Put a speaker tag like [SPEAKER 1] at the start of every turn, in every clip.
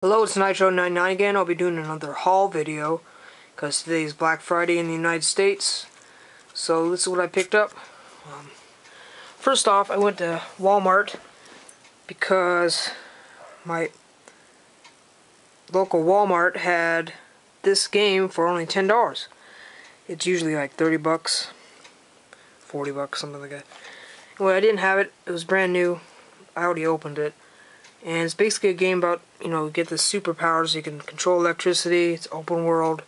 [SPEAKER 1] Hello, it's Nightshroud99 again. I'll be doing another haul video because today is Black Friday in the United States. So this is what I picked up. Um, first off, I went to Walmart because my local Walmart had this game for only $10. It's usually like 30 bucks, 40 bucks, something like that. Well, I didn't have it. It was brand new. I already opened it. And it's basically a game about, you know, get the superpowers. You can control electricity. It's open world.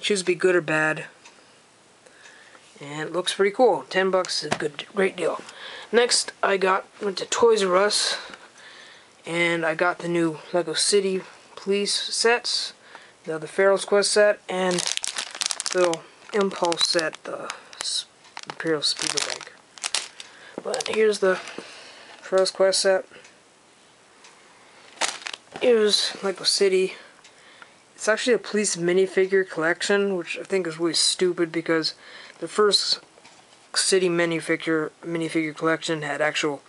[SPEAKER 1] Choose to be good or bad. And it looks pretty cool. Ten bucks is a good, great deal. Next, I got went to Toys R Us, and I got the new Lego City Police sets, the the Pharaoh's Quest set, and little Impulse set, the Imperial Speeder Bike. But here's the Pharaoh's Quest set it was a city. It's actually a police minifigure collection, which I think is really stupid because the first city minifigure minifigure collection had actual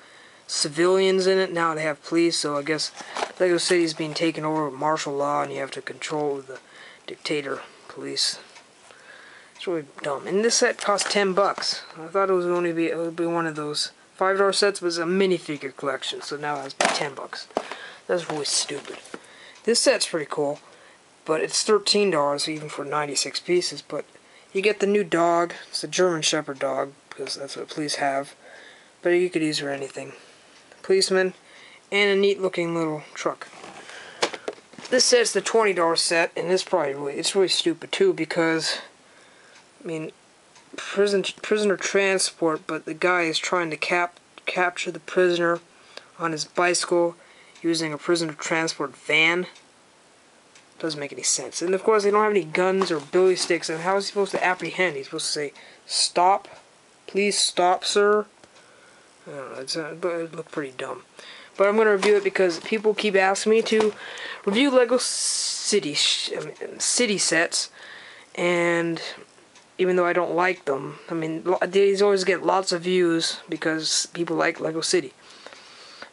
[SPEAKER 1] civilians in it. Now they have police, so I guess Lego City is being taken over with martial law, and you have to control the dictator police. It's really dumb. And this set cost ten bucks. I thought it was only be it would be one of those five dollar sets, but it's a minifigure collection, so now it's ten bucks. That's really stupid. This set's pretty cool, but it's $13 even for 96 pieces, but you get the new dog. It's a German Shepherd dog, because that's what police have. But you could use for anything. Policeman, and a neat looking little truck. This set's the $20 set, and this probably really, it's really stupid too, because, I mean, prison prisoner transport, but the guy is trying to cap capture the prisoner on his bicycle using a prisoner transport van. Doesn't make any sense. And of course, they don't have any guns or billy sticks. And how is he supposed to apprehend? He's supposed to say, "Stop, please stop, sir." I don't know. It's, uh, it looked pretty dumb. But I'm gonna review it because people keep asking me to review Lego City I mean, city sets, and even though I don't like them, I mean, these always get lots of views because people like Lego City.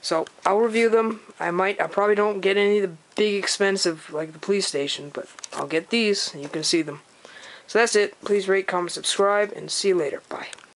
[SPEAKER 1] So I'll review them. I might, I probably don't get any of the big expensive like the police station, but I'll get these and you can see them. So that's it. Please rate, comment, subscribe, and see you later. Bye.